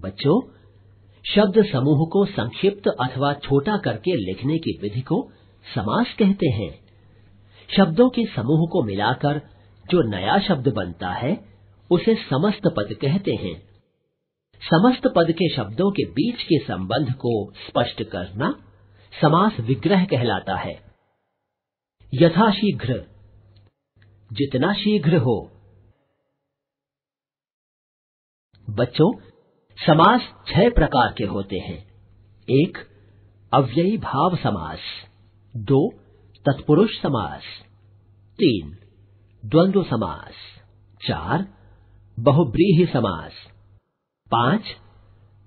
बच्चों शब्द समूह को संक्षिप्त अथवा छोटा करके लिखने की विधि को समास कहते हैं। शब्दों के समूह को मिलाकर जो नया शब्द बनता है, उसे समस्त पद कहते हैं। समस्त पद के शब्दों के बीच के संबंध को स्पष्ट करना समास विग्रह कहलाता है। यथाशीघ्र, जितना शीघ्र हो। बच्चों समास छह प्रकार के होते हैं। एक, अव्ययी भाव समास। दो, तत्पुरुष समास। तीन, द्वंद्व समास। चार, बहुब्रीहि समास। पाँच,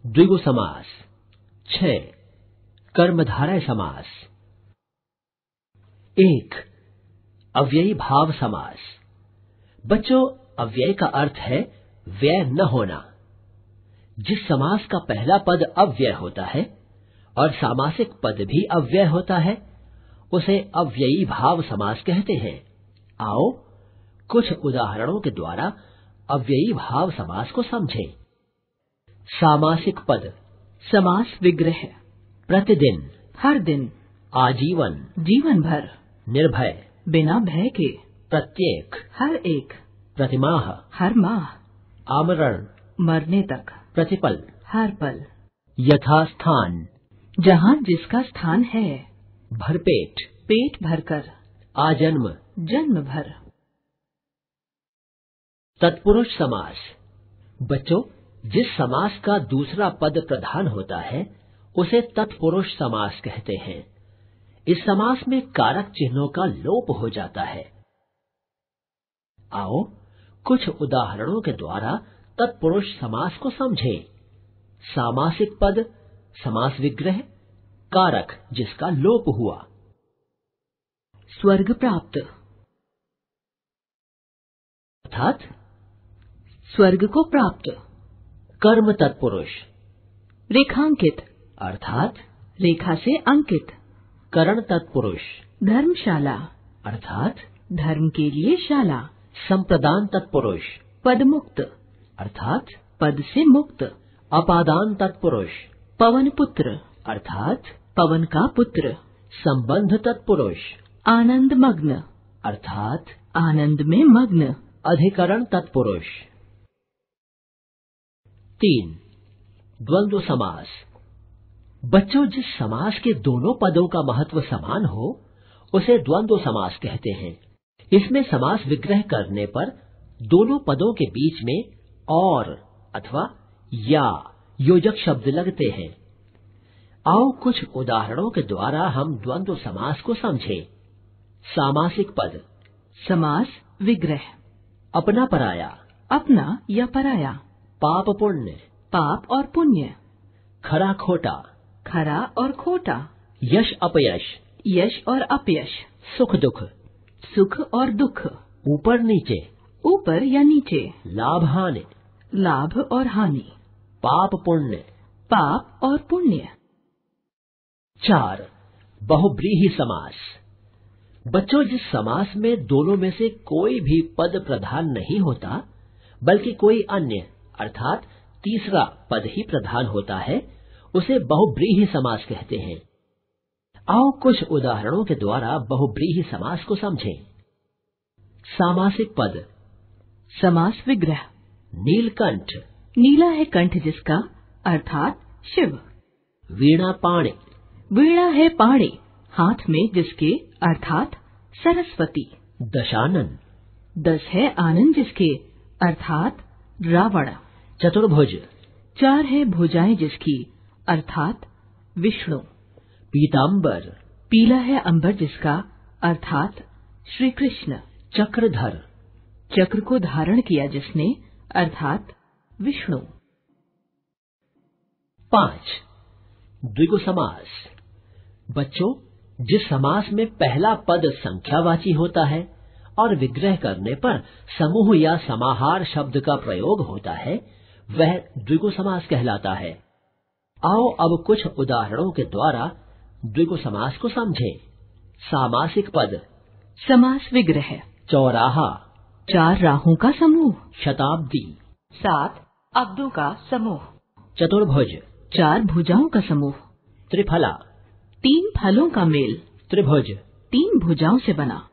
द्विगु समास। छह, कर्मधारय समास। एक, अव्ययी भाव समास। बच्चों, अव्यय का अर्थ है व्यय न होना। जिस समास का पहला पद अव्यय होता है और सामासिक पद भी अव्यय होता है उसे अव्ययी भाव समास कहते हैं। आओ कुछ उदाहरणों के द्वारा अव्ययी भाव समास को समझें। सामासिक पद समास विग्रह प्रतिदिन हर दिन आजीवन जीवन भर निर्भय बिना भय के प्रत्येक हर एक प्रतिमाह हर माह आमरण मरने तक। प्रतिपल। हर पल। यथास्थान। जहाँ जिसका स्थान है। भरपेट। पेट भरकर। आजन्म। जन्म भर। तत्पुरुष समास। बच्चों जिस समास का दूसरा पद प्रधान होता है उसे तत्पुरुष समास कहते हैं। इस समास में कारक चिन्हों का लोप हो जाता है। आओ कुछ उदाहरणों के द्वारा तत्पुरुष समास को समझें। सामासिक पद समास विग्रह कारक जिसका लोप हुआ। स्वर्ग प्राप्त। अर्थात स्वर्ग को प्राप्त। कर्म तत्पुरुष। रेखांकित। अर्थात रेखा से अंकित। करण तत्पुरुष। धर्मशाला। अर्थात धर्म के लिए शाला। संप्रदान तत्पुरुष। पदमुक्त। अर्थात पद से मुक्त अपादान तत्पुरुष। पवन पुत्र अर्थात पवन का पुत्र। संबंध तत्पुरुष। आनंद मग्न। अर्थात आनंद में मग्न अधिकरण तत्पुरुष। तीन द्वंद्व समास। बच्चों जिस समास के दोनों पदों का महत्व समान हो उसे द्वंद्व समास कहते हैं। इसमें समास विग्रह करने पर दोनों पदों के बीच में और अथवा या योजक शब्द लगते हैं। आओ कुछ उदाहरणों के द्वारा हम द्वंद्व समास को समझें। सामासिक पद। समास विग्रह। अपना पराया। अपना या पराया। पाप पुण्य। पाप और पुण्य। खरा खोटा। खरा और खोटा। यश अपयश। यश और अपयश। सुख दुख। सुख और दुख। ऊपर नीचे। ऊपर या नीचे। लाभ हानि। लाभ और हानि। पाप पुण्य। पाप और पुण्य। चार बहुब्रीही समास। बच्चों जिस समास में दोनों में से कोई भी पद प्रधान नहीं होता बल्कि कोई अन्य अर्थात तीसरा पद ही प्रधान होता है उसे बहुब्रीही समास कहते हैं। आओ कुछ उदाहरणों के द्वारा बहुब्रीही समास को समझें। सामासिक पद। समास विग्रह। नीलकंठ। नीला है कंठ जिसका अर्थात शिव। वीणा पाणे। वीणा है पाणे हाथ में जिसके अर्थात सरस्वती। दशानन। दस है आनंद जिसके अर्थात रावण। चतुर्भुज। चार है भुजाएँ जिसकी अर्थात विष्णु। पीताम्बर पीला है अंबर जिसका अर्थात श्री कृष्ण चक्रधर। चक्र को धारण किया जिसने अर्थात विष्णु। पाँच द्विगु समास। बच्चों जिस समास में पहला पद संख्यावाची होता है और विग्रह करने पर समूह या समाहार शब्द का प्रयोग होता है वह द्विगु समास कहलाता है। आओ अब कुछ उदाहरणों के द्वारा द्विगु समास को समझें। सामासिक पद। समास विग्रह। चौराहा। चार राहों का समूह। शताब्दी। सात अब्दों का समूह। चतुर्भुज। चार भुजाओं का समूह। त्रिफला। तीन फलों का मेल। त्रिभुज। तीन भुजाओं से बना।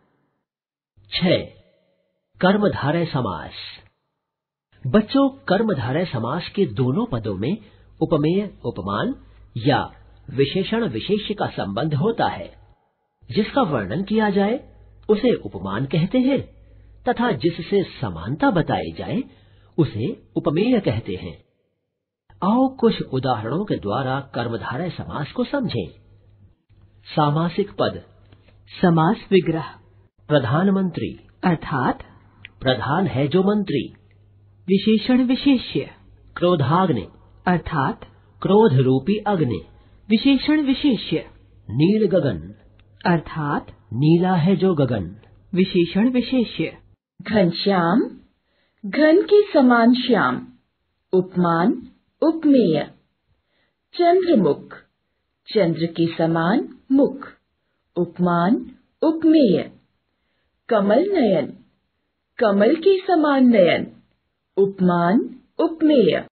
छह। कर्मधारय समास। बच्चों कर्मधारय समास के दोनों पदों में उपमेय उपमान या विशेषण विशेष्य का संबंध होता है। जिसका वर्णन किया जाए उसे उपमान कहते हैं। तथा जिससे समानता बताई जाए उसे उपमेय कहते हैं। आओ कुछ उदाहरणों के द्वारा कर्मधारय समास को समझें। सामासिक पद। समास विग्रह। प्रधानमंत्री। अर्थात? प्रधान है जो मंत्री। विशेषण विशेष्य। क्रोधाग्नि। अर्थात? क्रोध रूपी अग्नि। विशेषण विशेष्य। नील गगन अर्थात? नीला है जो गगन। विशेषण विशेष्य। घनश्याम घन के समान श्याम, उपमान, उपमेय। चंद्रमुख, चंद्र के समान मुख, उपमान, उपमेय। कमल नयन, कमल के समान नयन, उपमान, उपमेय।